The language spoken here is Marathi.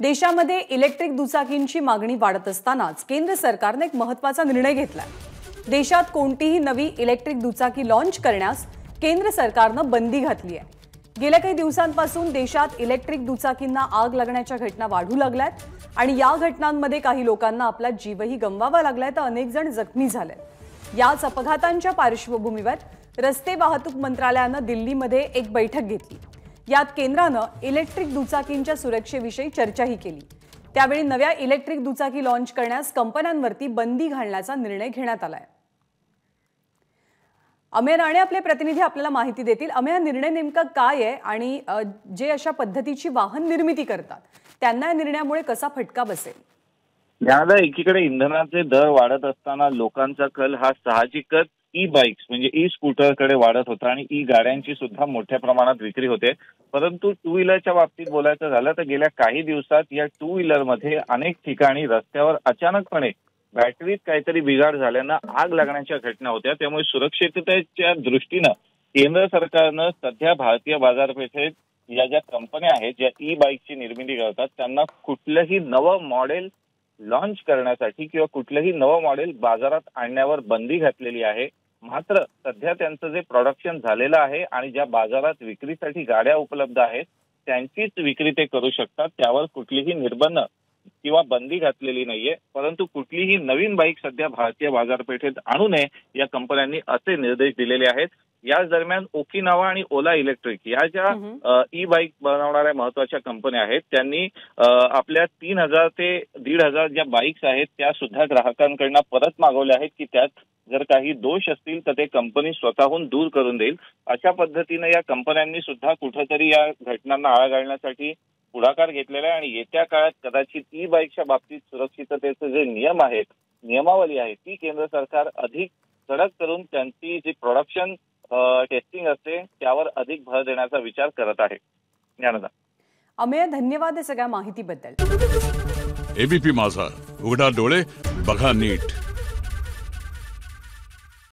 देशामध्ये इलेक्ट्रिक दुचाकींची मागणी वाढत असतानाच केंद्र सरकारने एक महत्त्वाचा निर्णय घेतला देशात कोणतीही नवी इलेक्ट्रिक दुचाकी लॉन्च करण्यास केंद्र सरकारनं बंदी घातली आहे गेल्या काही दिवसांपासून देशात इलेक्ट्रिक दुचाकींना आग लागण्याच्या घटना वाढू लागल्यात आणि या घटनांमध्ये काही लोकांना आपला जीवही गमवावा लागलाय तर अनेक जण जखमी झाले याच अपघातांच्या पार्श्वभूमीवर रस्ते वाहतूक मंत्रालयानं दिल्लीमध्ये एक बैठक घेतली. यात केंद्रानं इलेक्ट्रिक दुचाकींच्या सुरक्षेविषयी चर्चाही केली. त्यावेळी नव्या इलेक्ट्रिक दुचाकी लॉन्च करण्यास कंपन्यांवरती बंदी घालण्याचा निर्णय घेण्यात आलाय. अमेय राणे आपले प्रतिनिधी आपल्याला माहिती देतील. अमेय हा निर्णय नेमका काय आहे आणि जे अशा पद्धतीची वाहन निर्मिती करतात त्यांना या निर्णयामुळे कसा फटका बसेल? एकीकडे इंधनाचे दर वाढत असताना लोकांचा कल हा साहजिकच ई बाईक्स म्हणजे ई स्कूटरकडे वाढत होता आणि ई गाड्यांची सुद्धा मोठ्या प्रमाणात विक्री होते. परंतु टू व्हीलरच्या बाबतीत बोलायचं झालं तर गेल्या काही दिवसात या टू व्हीलरमध्ये अनेक ठिकाणी रस्त्यावर अचानकपणे बॅटरीत काहीतरी बिघाड झाल्यानं आग लागण्याच्या घटना होत्या. त्यामुळे सुरक्षिततेच्या दृष्टीनं केंद्र सरकारनं सध्या भारतीय बाजारपेठेत या ज्या कंपन्या आहेत ज्या ई बाईकची निर्मिती करतात त्यांना कुठलंही नवं मॉडेल लॉन्च करण्यासाठी किंवा कुठलंही नवं मॉडेल बाजारात आणण्यावर बंदी घातलेली आहे. मात्र सध्या त्यांचं जे प्रोडक्शन झालेलं आहे आणि ज्या बाजारात विक्रीसाठी गाड्या उपलब्ध आहेत त्यांचीच विक्री ते करू शकतात. त्यावर कुठलीही निर्बंध किंवा बंदी घातलेली नाहीये. परंतु कुठलीही नवीन बाईक सध्या भारतीय बाजारपेठेत आणू नये या कंपन्यांनी असे निर्देश दिलेले आहेत. याच दरम्यान ओकिनावा आणि ओला इलेक्ट्रिक या ज्या. ई बाईक बनवणाऱ्या महत्त्वाच्या कंपन्या आहेत त्यांनी आपल्या तीन हजार ते दीड हजार ज्या बाईक्स आहेत त्या सुद्धा ग्राहकांकडनं परत मागवल्या आहेत की त्यात जर काही दोष असतील तर ते कंपनी स्वतःहून दूर करून देईल. अशा पद्धतीनं या कंपन्यांनी सुद्धा कुठंतरी या घटनांना आळा घालण्यासाठी पुढाकार घेतलेला आहे. आणि येत्या काळात कदाचित ई बाईकच्या बाबतीत सुरक्षिततेचे जे नियम आहेत नियमावली आहे ती केंद्र सरकार अधिक कडक करून त्यांची जी प्रोडक्शन टेस्टिंग असते त्यावर अधिक भर देण्याचा विचार करत आहे. ज्ञानदा. अमेय धन्यवाद सगळ्या माहितीबद्दल. एबीपी माझा. उघडा डोळे बघा नीट.